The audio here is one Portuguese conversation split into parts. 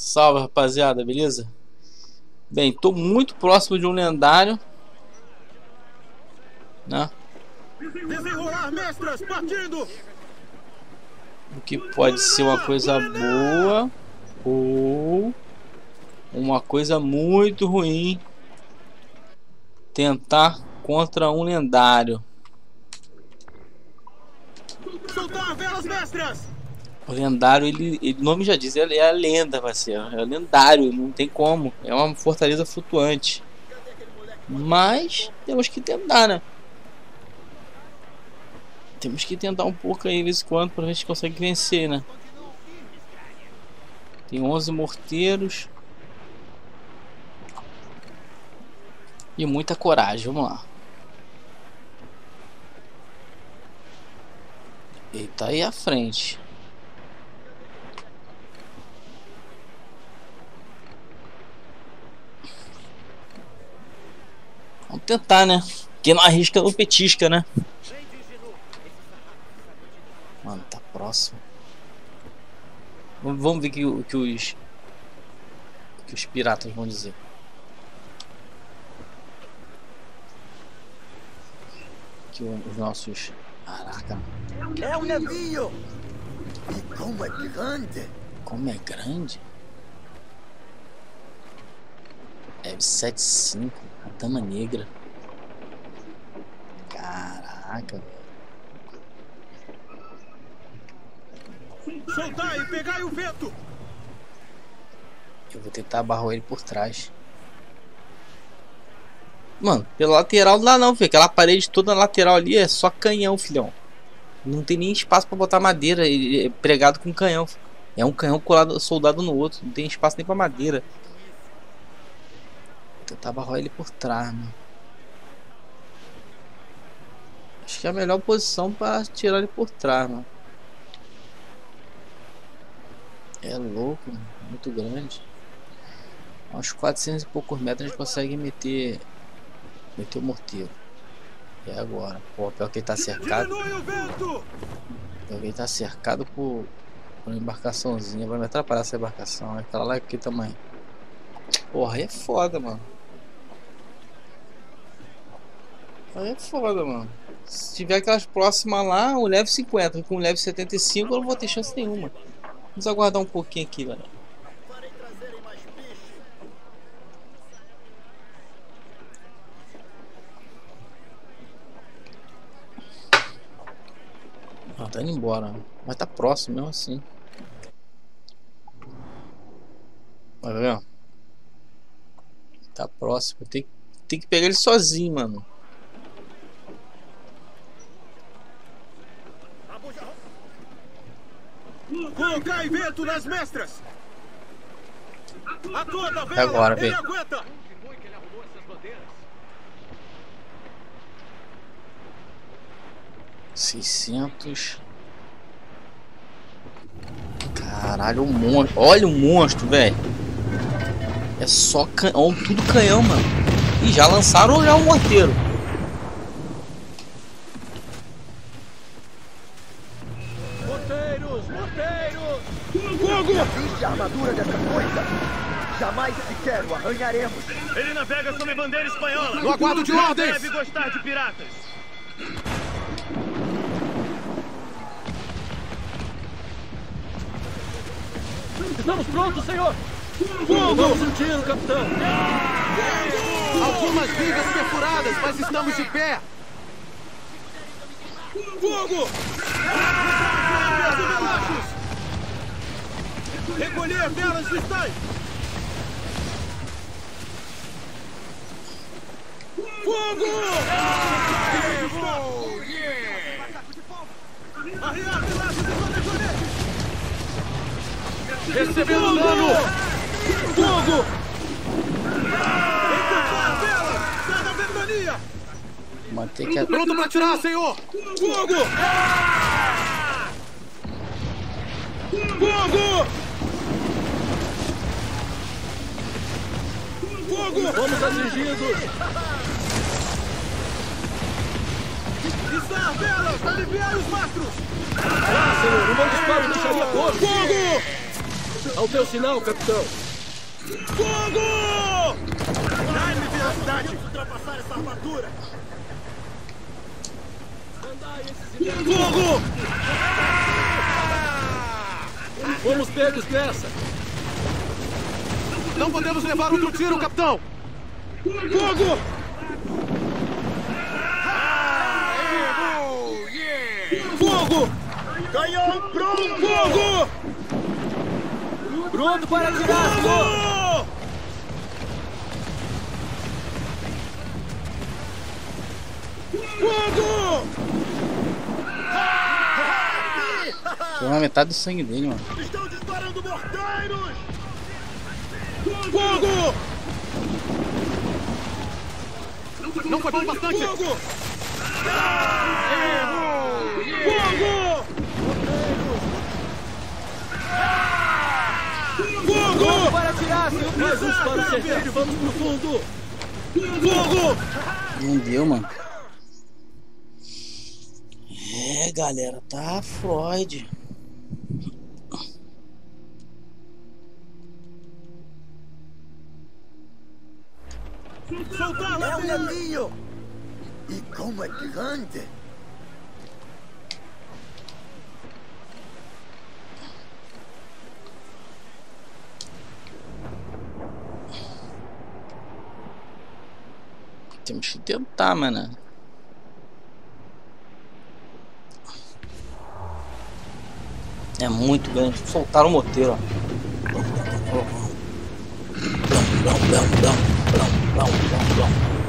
Salve rapaziada, beleza? Bem, tô muito próximo de um lendário. Né? Desenrolar, mestras, partindo! O que pode ser uma coisa boa ou uma coisa muito ruim. Tentar contra um lendário. Soltar velas, mestras! O lendário, ele, ele, nome já diz, é a lenda, parceiro. É lendário, não tem como. É uma fortaleza flutuante. Mas temos que tentar, né? Temos que tentar um pouco aí, de vez em quando, pra ver se consegue vencer, né? Tem 11 morteiros. E muita coragem, vamos lá. Ele tá aí à frente. Vamos tentar, né? Quem não arrisca não petisca, né? Mano, tá próximo. Vamos ver o que, que os. que os piratas vão dizer. Que os nossos. Caraca. É um navio! E como é grande! Como é grande? É 75, a dama negra. Caraca, Soltar e pegar o vento! Eu vou tentar barrar ele por trás. Mano, pela lateral não dá não, filho. Aquela parede toda lateral ali é só canhão, filhão. Não tem nem espaço para botar madeira é pregado com canhão. É um canhão colado soldado no outro. Não tem espaço nem para madeira. Tentar barrar ele por trás, mano. Acho que é a melhor posição para tirar ele por trás, mano. É louco, mano. muito grande. A uns 400 e poucos metros a gente consegue meter meter o morteiro. E agora? Pô, pior que ele tá cercado. Pior que ele tá cercado por, por uma embarcaçãozinha. Vai me atrapalhar essa embarcação. Aquela lá é que tamanho. Porra, aí é foda, mano. Aí é foda, mano. Se tiver aquelas próximas lá, o level 50. Com o level 75 eu não vou ter chance nenhuma. Vamos aguardar um pouquinho aqui, galera. Ah, tá indo embora. Mas tá próximo mesmo assim. Ver, ó. Tá próximo. Tem, tem que pegar ele sozinho, mano. Colocar vento nas mestras! A toda vela, É agora, ele vem. aguenta! Seiscentos. Caralho, o monstro. Olha o monstro, velho. É só canhão, tudo canhão, mano. E já lançaram já o morteiro. Morteiros! Morteiros! Viste a armadura dessa coisa? Jamais sequer o arranharemos. Ele navega sob bandeira espanhola! No aguardo de ordens! deve gostar de piratas! Estamos prontos, senhor! Fogo! Vamos um tiro, capitão! Algumas vigas perfuradas, mas estamos de pé. Fogo! Recolher velas cristais! Fogo! Arriar de planejamento! Recebendo dano! Fogo! Encurtar velas! Sai da ventania! Manter que a... Pronto para atirar, senhor. Fogo! Fogo! Fogo! Fomos atingidos! Está velas! Aliviar os mastros! Ah, senhor, o meu disparo deixaria torto! Fogo! Ao teu sinal, capitão. Fogo! Dá-me velocidade! Ultrapassar essa armadura! Fogo! Fomos pegos nessa. Não podemos levar outro tiro, capitão! Fogo! Fogo! Canhão pronto! Fogo! Pronto para senhor. Fogo! Fogo! Foi uma metade do sangue dele, mano. Estão disparando morteiros! Fogo! Não foi bom bastante! Fogo! Fogo! Fogo! Para atirar, senhor. Uns para o certeiro e vamos pro fundo. Fogo! Não deu, mano. É, galera, tá Freud. Lá navio! E como é grande! Temos que tentar, mano. É muito grande. Soltaram o moteiro, ó. Blão, blão, blão, blão, blão, blão, blão. Morteiros!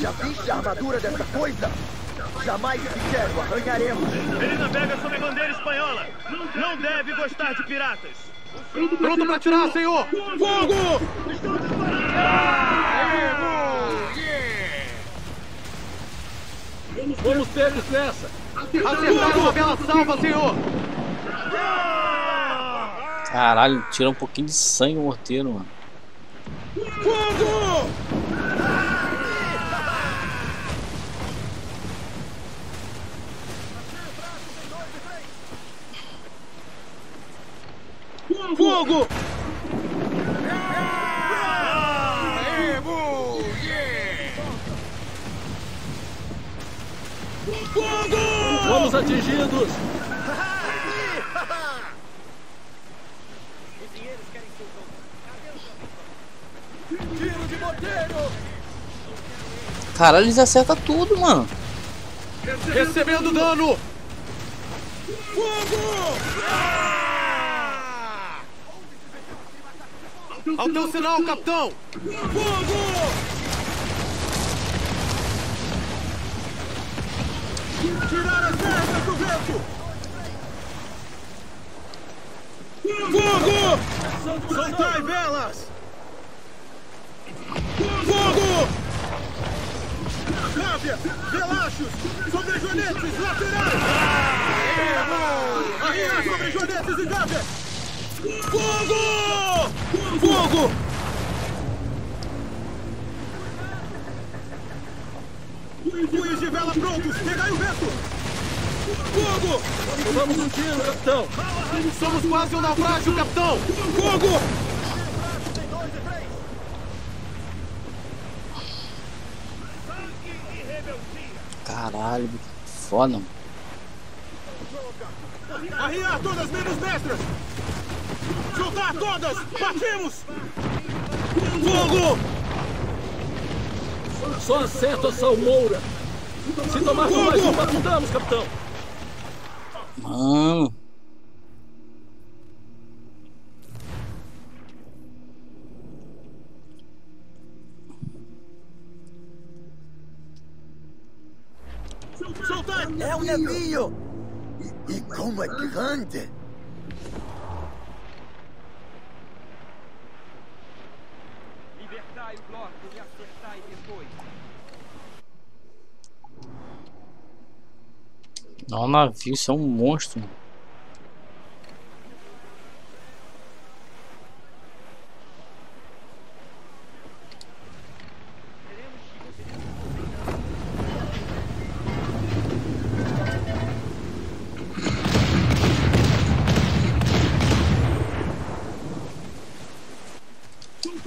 Já viste a armadura dessa coisa? Jamais sequer o arranharemos! Ele navega sob bandeira espanhola. Não deve gostar de piratas. Pronto para atirar, senhor! Fogo! Fomos pegos nessa. Acertaram uma bela salva, senhor! Caralho, tira um pouquinho de sangue o morteiro, mano. Fogo! Fogo! Fogo! Fomos atingidos. Tiro de morteiro! Caralho, eles acertam tudo, mano. Recebendo dano! Ao teu sinal, capitão! Tirar as pernas do vento! Fogo! Soltai velas! Fogo! Gávea! Relachos! Sobre joanetes laterais! Arriar sobre joanetes e gávea! Fogo! Fogo! Punhos de vela prontos! Pegai o vento! Fogo! Tomamos um tiro, capitão. Somos quase um naufrágio, capitão! Fogo! Caralho, foda, mano. Arriar todas menos mestras! Soltar todas! Partimos! Fogo! Só acerta a salmoura. Se tomarmos mais um, afundamos, capitão. Mano. Soltar! É um navio! E, e como é grande! Não, o navio, isso é um monstro.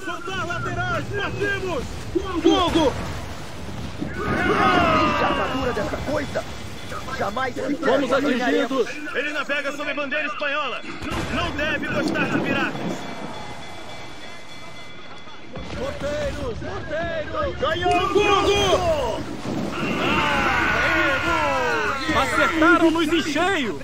Soldar laterais, partimos! Fogo! Fomos atingidos! Ele navega sob bandeira espanhola. Não deve gostar de piratas. Morteiros! Morteiros! Ganhou! Acertaram-nos em cheio!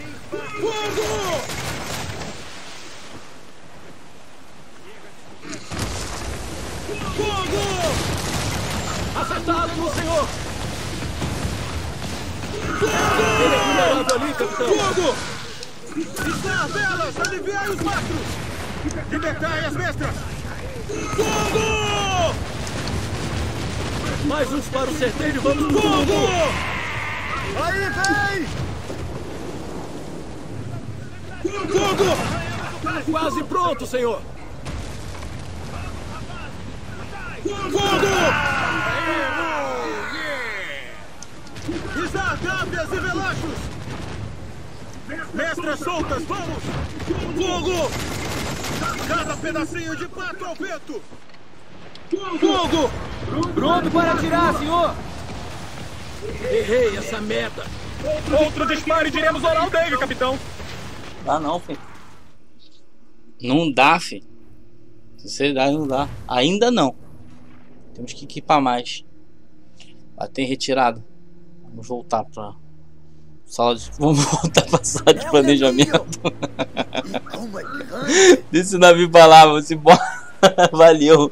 Acertaram no senhor! Capitão! Está a velas! Aliviai os mastros! Libertai as mestras! Mais uns para o certeiro e vamos pro fundo! Aí vem! Fogo! Quase pronto, senhor! Está Mestras soltas, vamos! Fogo! Cada pedacinho de pato ao vento! Fogo! Pronto para atirar, senhor! Errei essa meta! Outro disparo e diremos oral dele, capitão. Dá não, filho. Não dá, filho. Sinceridade não dá. Ainda não. Temos que equipar mais. Bater em retirada. Vamos voltar pra sala de. Vamos voltar pra sala de É planejamento. Grande! Desse navio pra lá, vamos embora. Valeu.